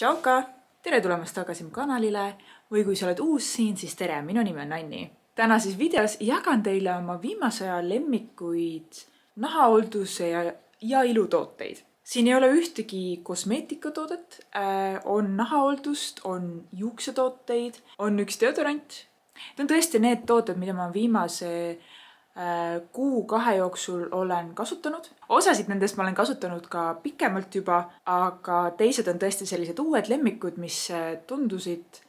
tšauka, tere tulemast tagasi mu kanalile või kui sa oled uus siin, siis tere, minu nimi on Anni. tänases videos jagan teile oma viimase aja lemmikuid nahahoolduse ja, ja ilutooteid. siin ei ole ühtegi kosmeetikatoodet äh,, on nahahooldust, on juuksetooteid, on üks deodorant. Need on tõesti need tooted, mida ma viimase kuu-kahe jooksul olen kasutanud. osasid nendest ma olen kasutanud ka pikemalt juba, aga teised on tõesti sellised uued lemmikud, mis äh, tundusid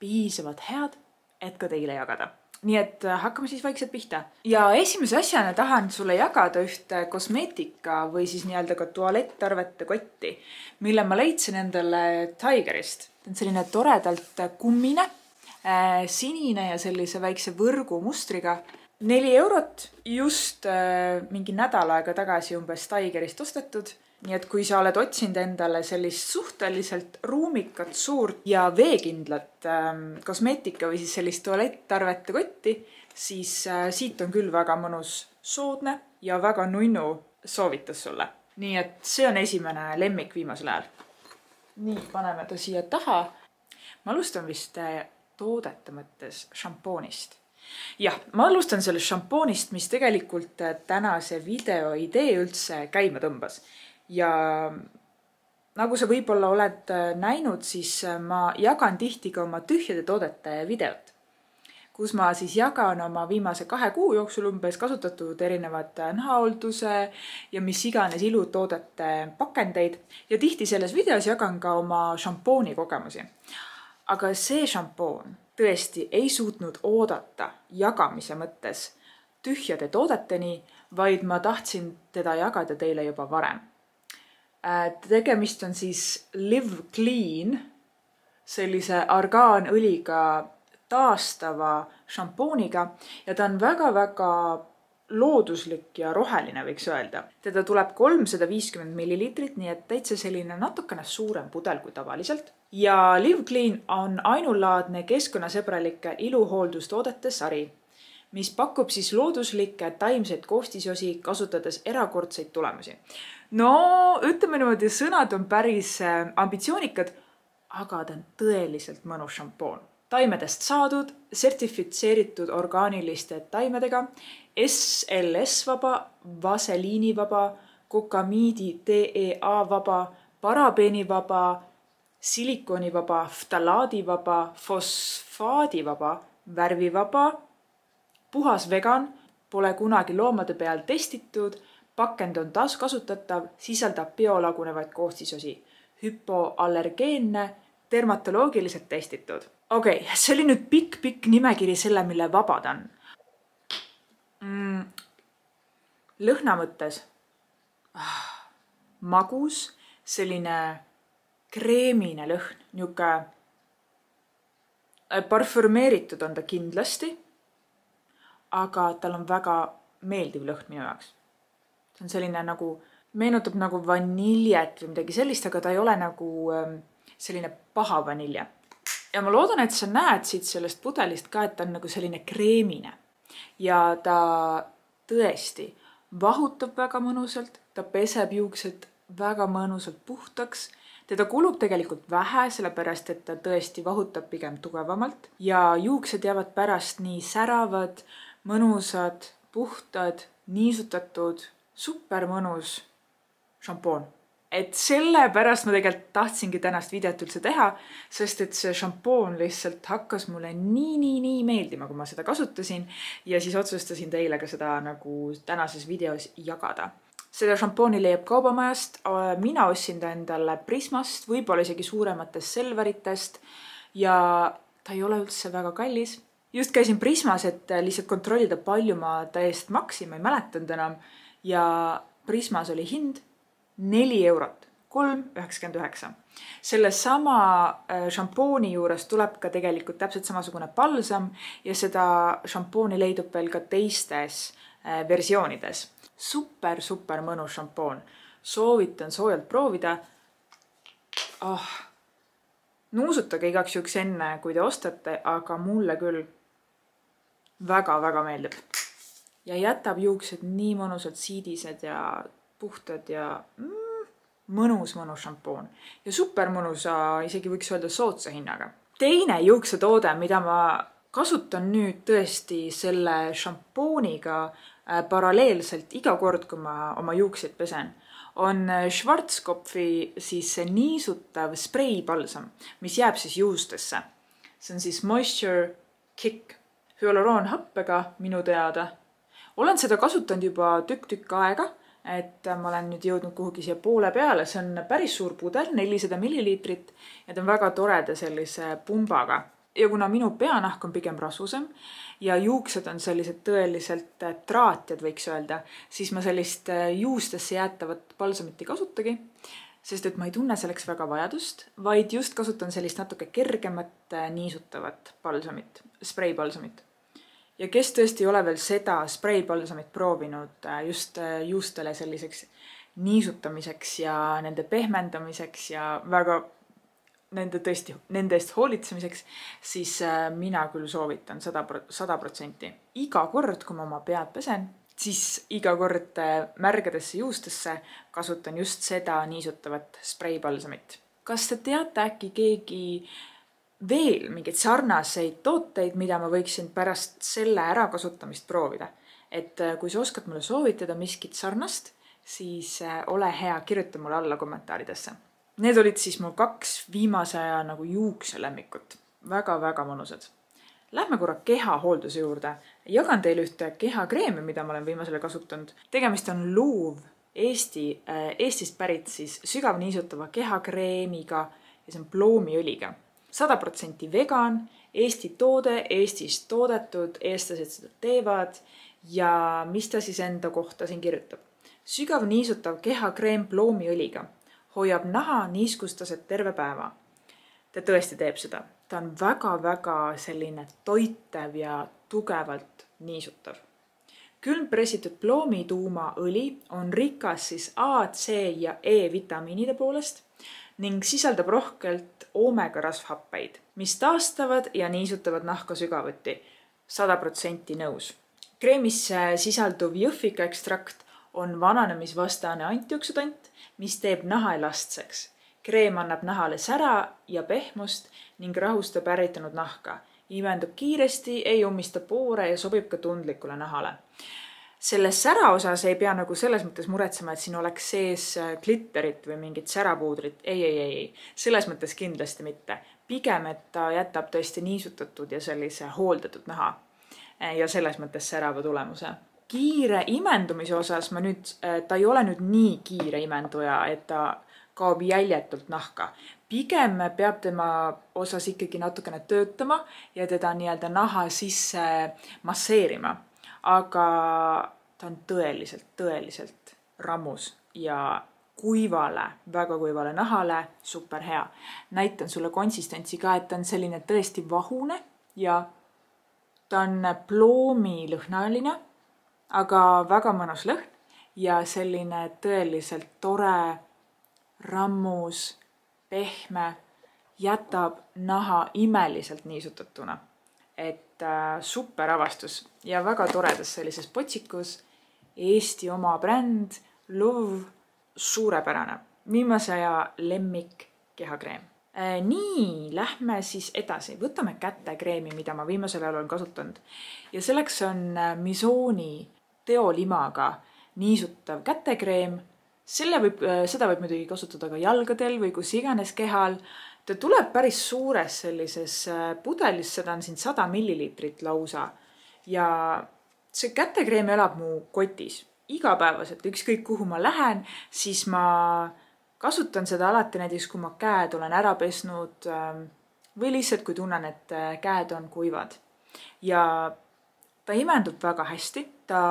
piisavalt head, et ka teile jagada. nii et äh, hakkame siis vaikselt pihta. ja esimese asjana tahan sulle jagada ühte kosmeetika või siis nii-öelda ka tualetttarvete kotti, mille ma leidsin endale Tigerist. ta on selline toredalt kummine äh,, sinine ja sellise väikse võrgumustriga neli eurot just äh, mingi nädal aega tagasi umbes Tigerist ostetud. nii et kui sa oled otsinud endale sellist suhteliselt ruumikat, suurt ja veekindlat ähm, kosmeetika või siis sellist tualetttarvete kotti, siis äh, siit on küll väga mõnus soodne ja väga nunnu soovitus sulle. nii et see on esimene lemmik viimasel ajal. nii, paneme ta siia taha. ma alustan vist äh, toodete mõttes šampoonist jah, ma alustan sellest šampoonist, mis tegelikult äh, tänase video idee üldse käima tõmbas. ja nagu sa võib-olla oled äh, näinud, siis äh, ma jagan tihti ka oma tühjade toodete videot, kus ma siis jagan oma viimase kahe kuu jooksul umbes kasutatud erinevad nahahoolduse ja mis iganes ilutoodete pakendeid ja tihti selles videos jagan ka oma šampooni kogemusi. aga see šampoon tõesti ei suutnud oodata jagamise mõttes tühjade toodeteni, vaid ma tahtsin teda jagada teile juba varem. tegemist on siis Live Clean, sellise argaanõliga taastava šampooniga ja ta on väga-väga looduslik ja roheline, võiks öelda. teda tuleb kolmsada viiskümmend milliliitrit, nii et täitsa selline natukene suurem pudel kui tavaliselt. ja Live Clean on ainulaadne keskkonnasõbralike iluhooldustoodete sari, mis pakub siis looduslikke taimseid koostisosi, kasutades erakordseid tulemusi. no ütleme niimoodi, sõnad on päris ambitsioonikad, aga ta on tõeliselt mõnus šampoon taimedest saadud, sertifitseeritud orgaaniliste taimedega, SLS-vaba, vaseliinivaba, kokamiidi DEA-vaba, parabeenivaba, silikoonivaba, ftalaadivaba, fosfaadivaba, värvivaba, puhas vegan, pole kunagi loomade peal testitud, pakend on taaskasutatav, sisaldab biolagunevaid koostisosi, hüpoallergeenne, dermatoloogiliselt testitud. Okei okay,, see oli nüüd pikk-pikk nimekiri selle, mille vaba ta on mm,. lõhna mõttes ah, magus, selline kreemine lõhn, nihuke äh, parfümeeritud on ta kindlasti. aga tal on väga meeldiv lõhn minu jaoks. see on selline nagu, meenutab nagu vaniljet või midagi sellist, aga ta ei ole nagu ähm, selline paha vanilje. Ja ma loodan, et sa näed siit sellest pudelist ka, et ta on nagu selline kreemine. Ja ta tõesti vahutab väga mõnusalt, ta peseb juuksed väga mõnusalt puhtaks. teda kulub tegelikult vähe, sellepärast et ta tõesti vahutab pigem tugevamalt. Ja juuksed jäävad pärast nii säravad, mõnusad, puhtad, niisutatud, super mõnus šampoon et sellepärast ma tegelikult tahtsingi tänast videot üldse teha, sest et see šampoon lihtsalt hakkas mulle nii, nii, nii meeldima, kui ma seda kasutasin. Ja siis otsustasin teile ka seda nagu tänases videos jagada. seda šampooni leiab Kaubamajast, mina ostsin ta endale Prismast, võib-olla isegi suurematest Selveritest ja ta ei ole üldse väga kallis. just käisin Prismas, et lihtsalt kontrollida, palju ma ta eest maksin, ma ei mäletanud enam. Ja Prismas oli hind neli eurot, kolm üheksakümmend üheksa. sellesama äh, šampooni juures tuleb ka tegelikult täpselt samasugune palsam ja seda šampooni leidub veel ka teistes äh, versioonides. super, super mõnus šampoon, soovitan soojalt proovida oh.. nuusutage igaks juhuks enne, kui te ostate, aga mulle küll väga-väga meeldib ja jätab juuksed nii mõnusalt siidised ja puhtad ja mm, mõnus, mõnus šampoon ja super mõnusa, isegi võiks öelda soodsa hinnaga. teine juuksetoode, mida ma kasutan nüüd tõesti selle šampooniga äh, paralleelselt iga kord, kui ma oma juukseid pesen, on äh, Schwarzkopfi siis see niisutav spreipalsam, mis jääb siis juustesse. see on siis Moisture Kick hüaloroonhappega minu teada. olen seda kasutanud juba tükk-tükk aega et ma olen nüüd jõudnud kuhugi siia poole peale, see on päris suur pudel, nelisada milliliitrit ja ta on väga toreda sellise pumbaga. ja kuna minu peanahk on pigem rasvusem ja juuksed on sellised tõeliselt traatjad, võiks öelda, siis ma sellist juustesse jäetavat palsamit ei kasutagi, sest et ma ei tunne selleks väga vajadust, vaid just kasutan sellist natuke kergemat niisutavat palsamit, spreipalsamit ja kes tõesti ei ole veel seda spreipalsamit proovinud äh, just äh, juustele selliseks niisutamiseks ja nende pehmendamiseks ja väga nende tõesti, nende eest hoolitsemiseks, siis äh, mina küll soovitan sada, sada protsenti. iga kord, kui ma oma pead pesen, siis iga kord märgadesse juustesse kasutan just seda niisutavat spreipalsamit. kas te teate äkki keegi veel mingeid sarnaseid tooteid, mida ma võiksin pärast selle ärakasutamist proovida. et äh, kui sa oskad mulle soovitada miskit sarnast, siis äh, ole hea, kirjuta mulle alla kommentaaridesse. Need olid siis mu kaks viimase aja nagu juukselemmikut väga,. väga-väga mõnusad. Lähme korra kehahoolduse juurde. jagan teile ühte kehakreemi, mida ma olen viimasel ajal kasutanud. tegemist on Louvre Eesti, äh, Eestist pärit siis sügavniisutava kehakreemiga ja see on ploomiõliga sada protsenti vegan, Eesti toode, Eestis toodetud, eestlased seda teevad ja mis ta siis enda kohta siin kirjutab. sügav niisutav kehakreem ploomiõliga hoiab naha niiskustaset terve päeva. ta tõesti teeb seda, ta on väga-väga selline toitev ja tugevalt niisutav külmpressitud ploomituumaõli on rikas siis A, C ja E vitamiinide poolest ning sisaldab rohkelt oomegarasvhappeid, mis taastavad ja niisutavad nahka sügavuti. sada protsenti nõus. kreemis sisalduv jõhvika ekstrakt on vananemisvastane antioksüdant, mis teeb naha elastseks. kreem annab nahale sära ja pehmust ning rahustab ärritunud nahka. imendub kiiresti, ei ummista poore ja sobib ka tundlikule nahale selles sära osas ei pea nagu selles mõttes muretsema, et siin oleks sees äh, glitterit või mingit särapuudrit. ei, ei, ei, ei, selles mõttes kindlasti mitte. pigem, et ta jätab tõesti niisutatud ja sellise hooldatud naha. Äh, ja selles mõttes särava tulemuse. kiire imendumise osas ma nüüd, äh, ta ei ole nüüd nii kiire imenduja, et ta kaob jäljetult nahka. pigem peab tema osas ikkagi natukene töötama ja teda nii-öelda naha sisse masseerima aga ta on tõeliselt, tõeliselt rammus ja kuivale, väga kuivale nahale super hea. näitan sulle konsistentsi ka, et ta on selline tõesti vahune ja ta on ploomilõhnaline, aga väga mõnus lõhn ja selline tõeliselt tore, rammus, pehme, jätab naha imeliselt niisutatuna. et äh, super avastus ja väga toredas sellises potsikus. Eesti oma bränd, Love, suurepärane, viimase aja lemmik kehakreem äh,. nii, lähme siis edasi, võtame kätekreemi, mida ma viimasel ajal olen kasutanud ja selleks on äh, Misoni teolimaga niisutav kätekreem. selle võib, äh, seda võib muidugi kasutada ka jalgadel või kus iganes kehal ta tuleb päris suures sellises pudelis, seda on siin sada milliliitrit lausa. ja see kätekreem elab mu kotis igapäevaselt, ükskõik kuhu ma lähen, siis ma kasutan seda alati näiteks, kui ma käed olen ära pesnud ähm, või lihtsalt, kui tunnen, et äh, käed on kuivad. ja ta imendub väga hästi, ta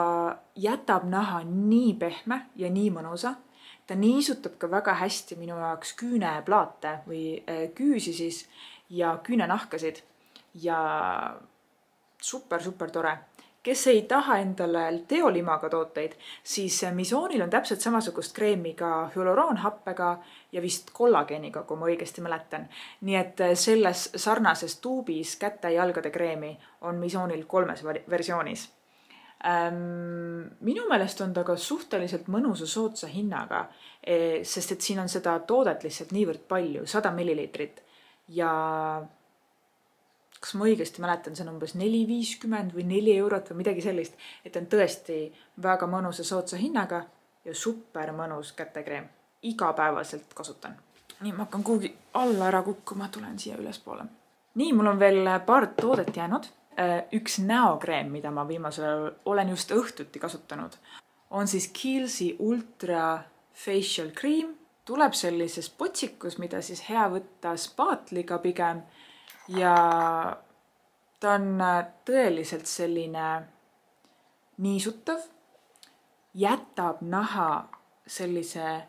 jätab naha nii pehme ja nii mõnusa ta niisutab ka väga hästi minu jaoks küüneplaate või äh, küüsi siis ja küünenahkasid ja super, super tore. Kes ei taha endale teolimaga tooteid, siis Misonil on täpselt samasugust kreemi ka hüaloroonhappega ja vist kollageeniga, kui ma õigesti mäletan. nii et selles sarnases tuubis käte-jalgade kreemi on Misonil kolmes versioonis ähm,. minu meelest on ta ka suhteliselt mõnusa soodsa hinnaga e,, sest et siin on seda toodet lihtsalt niivõrd palju, sada milliliitrit ja kas ma õigesti mäletan, see on umbes neli viiskümmend või neli eurot või midagi sellist, et on tõesti väga mõnusa soodsa hinnaga ja super mõnus kätekreem. igapäevaselt kasutan. nii, ma hakkan kuhugi alla ära kukkuma, tulen siia ülespoole. nii, mul on veel paar toodet jäänud. Äh, üks näokreem, mida ma viimasel ajal olen just õhtuti kasutanud, on siis Kiehl's Ultra Facial Cream. tuleb sellises potsikus, mida siis hea võtta spaatliga pigem ja ta on äh, tõeliselt selline niisutav, jätab naha sellise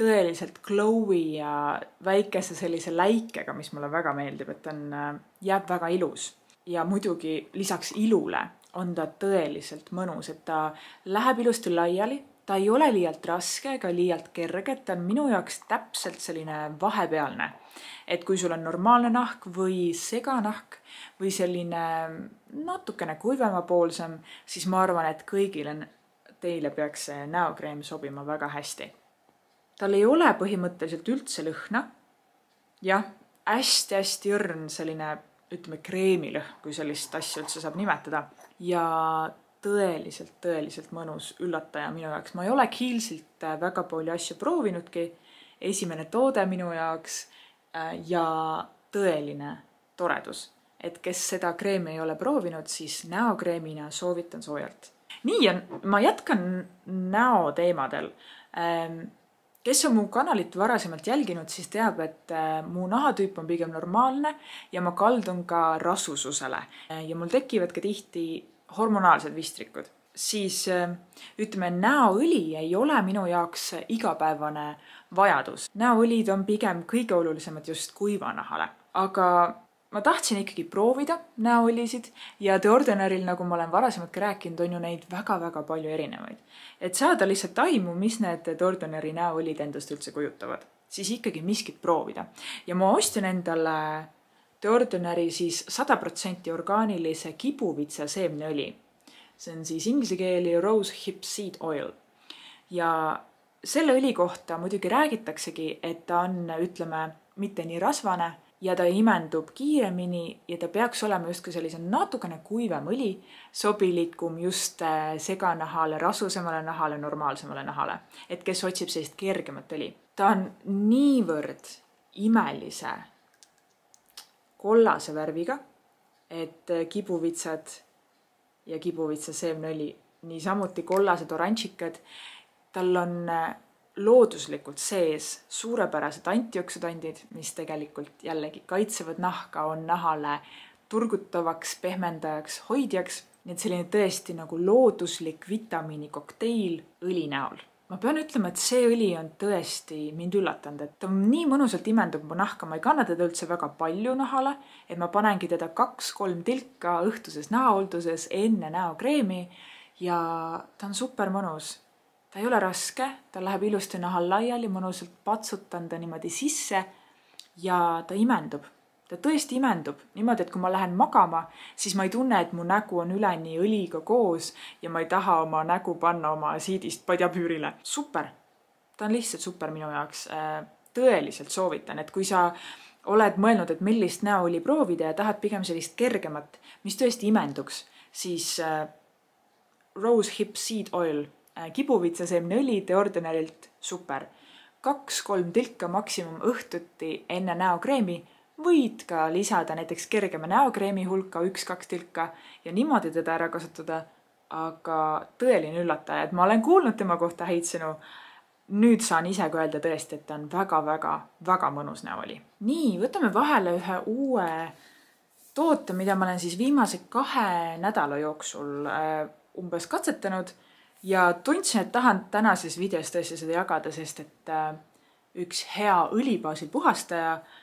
tõeliselt glow'i ja väikese sellise läikega, mis mulle väga meeldib, et on, äh, jääb väga ilus. ja muidugi lisaks ilule on ta tõeliselt mõnus, et ta läheb ilusti laiali, ta ei ole liialt raske ega liialt kerge, et ta on minu jaoks täpselt selline vahepealne et kui sul on normaalne nahk või seganahk või selline natukene kuivemapoolsem, siis ma arvan, et kõigile teile peaks see näokreem sobima väga hästi. tal ei ole põhimõtteliselt üldse lõhna. jah, hästi-hästi õrn selline, ütleme, kreemilõhn, kui sellist asja üldse saab nimetada ja tõeliselt, tõeliselt mõnus üllataja minu jaoks. ma ei ole Kiehlsilt väga palju asju proovinudki. esimene toode minu jaoks Äh, ja tõeline toredus. et kes seda kreemi ei ole proovinud, siis näokreemina soovitan soojalt. nii, ja ma jätkan näo teemadel. Ähm, kes on mu kanalit varasemalt jälginud, siis teab, et äh, mu nahatüüp on pigem normaalne ja ma kaldun ka rasvususele äh, ja mul tekivad ka tihti hormonaalsed vistrikud siis ütleme, näoõli ei ole minu jaoks igapäevane vajadus. näoõlid on pigem kõige olulisemad just kuivanahale, aga ma tahtsin ikkagi proovida näoõlisid ja The Ordinary'l, nagu ma olen varasemalt ka rääkinud, on ju neid väga-väga palju erinevaid. et saada lihtsalt aimu, mis need The Ordinary näoõlid endast üldse kujutavad, siis ikkagi miskit proovida. ja ma ostsin endale The Ordinary siis sada protsenti orgaanilise kibuvitsa seemneõli. see on siis inglise keeli rose hip seed oil. ja selle õli kohta muidugi räägitaksegi, et ta on, ütleme, mitte nii rasvane ja ta imendub kiiremini ja ta peaks olema justkui sellise natukene kuivem õli, sobilikum just äh, seganahale, rasvusemale nahale, normaalsemale nahale. et kes otsib sellist kergemat õli. ta on niivõrd imelise kollase värviga, et äh, kibuvitsad ja kibuvitsa seemneõli, niisamuti kollased oranžikad tal on äh, looduslikult sees suurepärased antioksüdandid, mis tegelikult jällegi kaitsevad nahka, on nahale turgutavaks, pehmendajaks, hoidjaks. nii et selline tõesti nagu looduslik vitamiinikokteil õli näol. Ma pean ütlema, et see õli on tõesti mind üllatanud, et ta nii mõnusalt imendub mu nahka, ma ei kanna teda üldse väga palju nahale, et ma panengi teda kaks-kolm tilka õhtuses näoolduses enne näokreemi ja ta on super mõnus ta ei ole raske, ta läheb ilusti nahal laiali, mõnusalt patsutan ta niimoodi sisse ja ta imendub. Ta tõesti imendub niimoodi, et kui ma lähen magama, siis ma ei tunne, et mu nägu on üleni õliga koos ja ma ei taha oma nägu panna oma siidist padjapüürile. super, ta on lihtsalt super minu jaoks. Äh, tõeliselt soovitan, et kui sa oled mõelnud, et millist näoõli proovida ja tahad pigem sellist kergemat, mis tõesti imenduks, siis äh, Rose Hip Seed Oil Äh, kibuvitsaseemneõli The Ordinary'lt super. kaks-kolm tilka maksimum õhtuti enne näokreemi, võid ka lisada näiteks kergema näokreemi hulka üks-kaks tilka ja niimoodi teda ära kasutada. aga tõeline üllataja, et ma olen kuulnud tema kohta häid sõnu. nüüd saan ise ka öelda tõesti, et ta on väga-väga-väga mõnus näoõli. nii, võtame vahele ühe uue toote, mida ma olen siis viimase kahe nädala jooksul äh, umbes katsetanud ja tundsin, et tahan tänases videos tõesti seda jagada, sest et äh, üks hea õlibaasil puhastaja äh,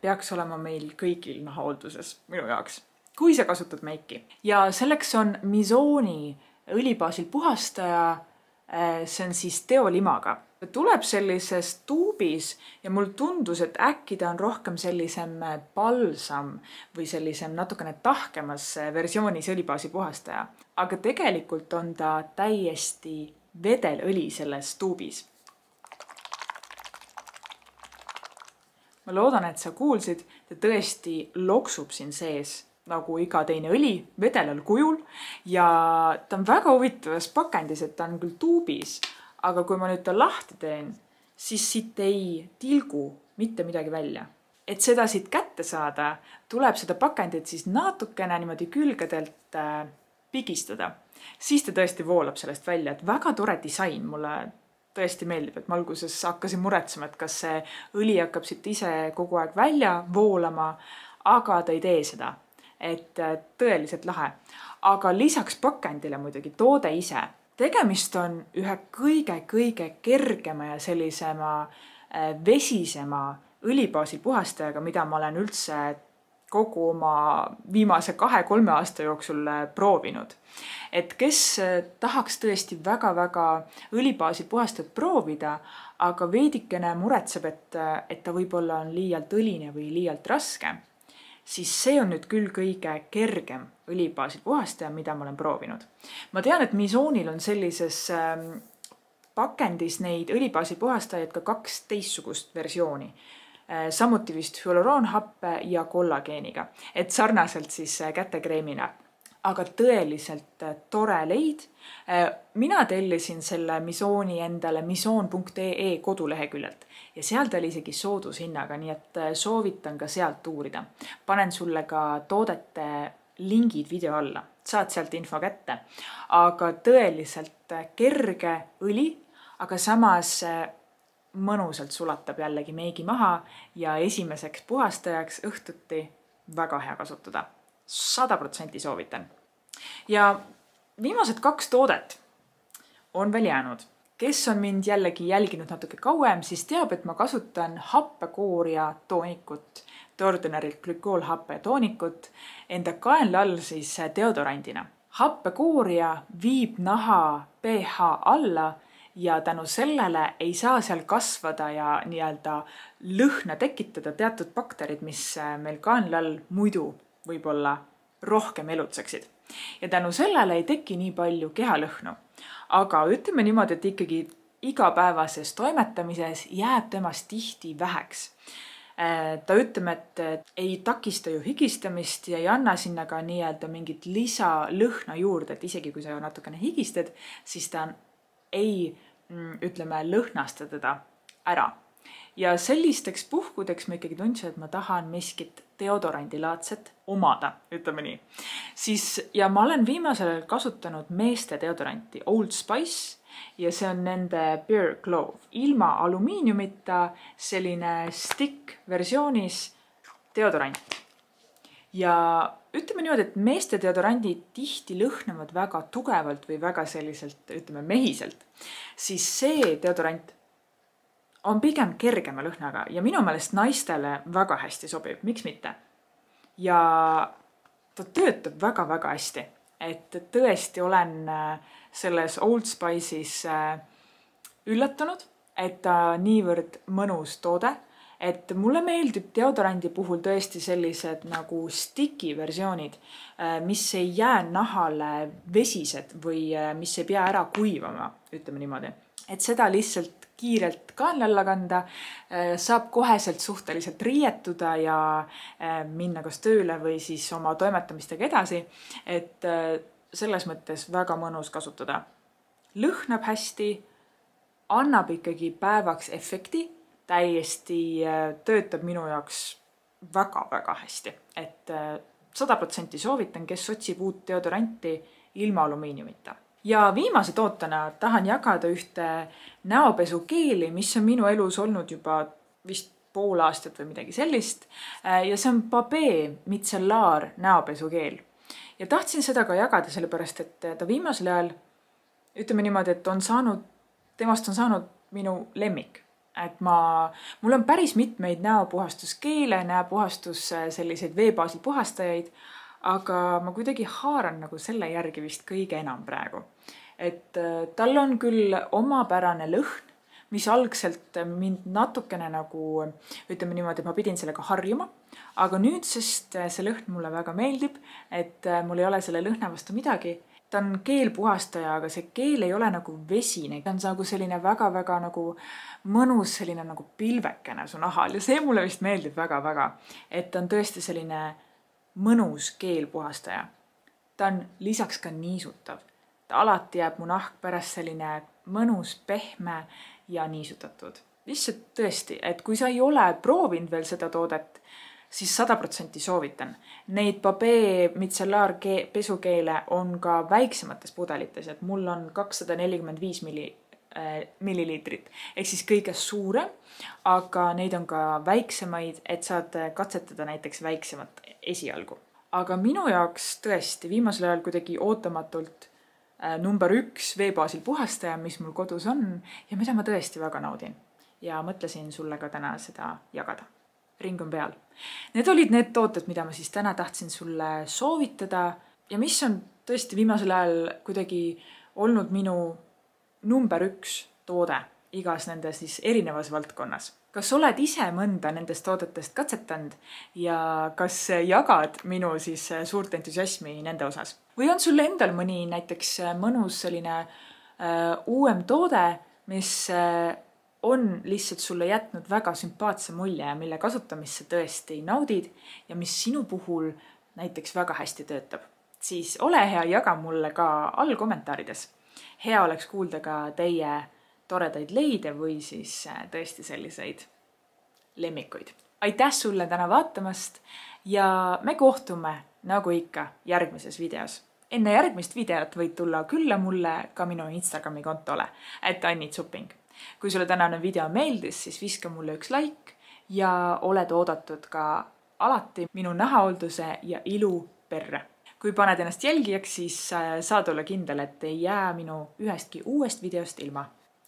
peaks olema meil kõigil nahahoolduses, minu jaoks, kui sa kasutad meiki. ja selleks on Mizoni õlibaasil puhastaja, äh, see on siis teolimaga ta tuleb sellises tuubis ja mul tundus, et äkki ta on rohkem sellisem balsam või sellisem natukene tahkemas versioonis õlibaasi puhastaja. aga tegelikult on ta täiesti vedelõli selles tuubis. Ma loodan, et sa kuulsid, ta tõesti loksub siin sees nagu iga teine õli vedelal kujul ja ta on väga huvitavas pakendis, et ta on küll tuubis aga kui ma nüüd ta lahti teen, siis siit ei tilgu mitte midagi välja. et seda siit kätte saada, tuleb seda pakendit siis natukene niimoodi külgedelt äh, pigistada. siis ta tõesti voolab sellest välja, et väga tore disain, mulle tõesti meeldib, et ma alguses hakkasin muretsema, et kas see õli hakkab siit ise kogu aeg välja voolama, aga ta ei tee seda. et äh, tõeliselt lahe. aga lisaks pakendile muidugi toode ise tegemist on ühe kõige-kõige kergema ja sellisema äh, vesisema õlibaasil puhastajaga, mida ma olen üldse kogu oma viimase kahe-kolme aasta jooksul äh, proovinud. et kes äh, tahaks tõesti väga-väga õlibaasil puhastajat proovida, aga veidikene muretseb, et, et ta võib-olla on liialt õline või liialt raske siis see on nüüd küll kõige kergem õlibaasil puhastaja, mida ma olen proovinud. ma tean, et Misonil on sellises ähm, pakendis neid õlibaasil puhastajaid ka kaks teistsugust versiooni äh,. Samuti vist hüaluraanhappe ja kollageeniga, et sarnaselt siis äh, kätekreemina aga tõeliselt äh, tore leid. Äh, mina tellisin selle Misoni endale mison.ee koduleheküljelt ja seal ta oli isegi soodushinnaga, nii et äh, soovitan ka sealt uurida. panen sulle ka toodete lingid video alla, saad sealt info kätte. aga tõeliselt kerge õli, aga samas mõnusalt sulatab jällegi meigi maha ja esimeseks puhastajaks õhtuti väga hea kasutada sada protsenti soovitan. ja viimased kaks toodet on veel jäänud. kes on mind jällegi jälginud natuke kauem, siis teab, et ma kasutan happekooria toonikut, Ordinary glükoolhappe toonikut enda kaenla all siis deodorandina. happekooria viib naha pH alla ja tänu sellele ei saa seal kasvada ja nii-öelda lõhna tekitada teatud bakterid, mis meil kaenla all muidu võib-olla rohkem elutseksid. ja tänu sellele ei teki nii palju kehalõhnu. aga ütleme niimoodi, et ikkagi igapäevases toimetamises jääb temast tihti väheks äh, ta ütleme, et ei takista ju higistamist ja ei anna sinna ka nii-öelda mingit lisalõhna juurde, et isegi kui sa natukene higistad, siis ta ei, mm, ütleme, lõhnasta teda ära ja sellisteks puhkudeks ma ikkagi tundsin, et ma tahan miskit deodorandilaadset omada, ütleme nii. siis, ja ma olen viimasel ajal kasutanud meeste deodoranti Old Spice ja see on nende Bear Glove ilma alumiiniumita, selline stick versioonis deodorant. ja ütleme niimoodi, et meeste deodorandid tihti lõhnavad väga tugevalt või väga selliselt, ütleme mehiselt, siis see deodorant on pigem kergema lõhnaga ja minu meelest naistele väga hästi sobib, miks mitte. ja ta töötab väga-väga hästi, et tõesti olen äh, selles Old Spice'is äh, üllatunud, et ta niivõrd mõnus toode, et mulle meeldib deodorandi puhul tõesti sellised nagu sticky versioonid, äh, mis ei jää nahale vesised või mis ei pea ära kuivama, ütleme niimoodi. et seda lihtsalt kiirelt kaenla alla kanda, äh, saab koheselt suhteliselt riietuda ja äh, minna kas tööle või siis oma toimetamistega edasi. et äh, selles mõttes väga mõnus kasutada. lõhnab hästi, annab ikkagi päevaks efekti, täiesti töötab minu jaoks väga-väga hästi, et sada protsenti soovitan, kes otsib uut deodoranti ilma alumiiniumita ja viimase tootena tahan jagada ühte näopesukeeli, mis on minu elus olnud juba vist pool aastat või midagi sellist. Äh, ja see on Babee mitsellaar näopesukeel. ja tahtsin seda ka jagada, sellepärast et ta viimasel ajal, ütleme niimoodi, et on saanud, temast on saanud minu lemmik et ma, mul on päris mitmeid näopuhastuskeele, näopuhastus selliseid vee baasil puhastajaid, aga ma kuidagi haaran nagu selle järgi vist kõige enam praegu. et äh, tal on küll omapärane lõhn, mis algselt mind natukene nagu ütleme niimoodi, et ma pidin sellega harjuma. aga nüüdsest see lõhn mulle väga meeldib, et mul ei ole selle lõhna vastu midagi ta on keelpuhastaja, aga see keel ei ole nagu vesine, ta on nagu selline väga-väga nagu mõnus selline nagu pilvekene su nahal ja see mulle vist meeldib väga-väga. et ta on tõesti selline mõnus keelpuhastaja. ta on lisaks ka niisutav. ta alati jääb mu nahk pärast selline mõnus, pehme ja niisutatud. lihtsalt tõesti, et kui sa ei ole proovinud veel seda toodet, siis sada protsenti soovitan. Neid Babee mitsellaar pesukeele on ka väiksemates pudelites, et mul on kakssada nelikümmend viis milli äh, milliliitrit ehk siis kõige suurem, aga neid on ka väiksemaid, et saad katsetada näiteks väiksemat esialgu. aga minu jaoks tõesti viimasel ajal kuidagi ootamatult äh, number üks veebaasil puhastaja, mis mul kodus on ja mida ma tõesti väga naudin. ja mõtlesin sulle ka täna seda jagada ring on peal. Need olid need tooted, mida ma siis täna tahtsin sulle soovitada ja mis on tõesti viimasel ajal kuidagi olnud minu number üks toode igas nendes siis erinevas valdkonnas. kas oled ise mõnda nendest toodetest katsetanud ja kas jagad minu siis suurt entusiasmi nende osas? või on sul endal mõni näiteks mõnus selline äh, uuem toode, mis äh, on lihtsalt sulle jätnud väga sümpaatse mulje mille kasutamist sa tõesti naudid ja mis sinu puhul näiteks väga hästi töötab, siis ole hea, jaga mulle ka all kommentaarides. hea oleks kuulda ka teie toredaid leide või siis äh, tõesti selliseid lemmikuid. aitäh sulle täna vaatamast ja me kohtume nagu ikka järgmises videos enne järgmist videot võid tulla külla mulle ka minu Instagrami kontole, et Annit Supping kui sulle tänane video meeldis, siis viska mulle üks like ja oled oodatud ka alati minu nahahoolduse ja ilu perre. kui paned ennast jälgijaks, siis äh, saad olla kindel, et ei jää minu ühestki uuest videost ilma.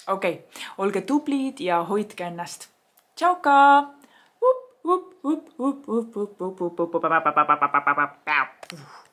okei okay., olge tublid ja hoidke ennast. tšauka! up, up, up, up, up, up, up, up, up, up, up, up, up, up, up, up, up, up, up, up.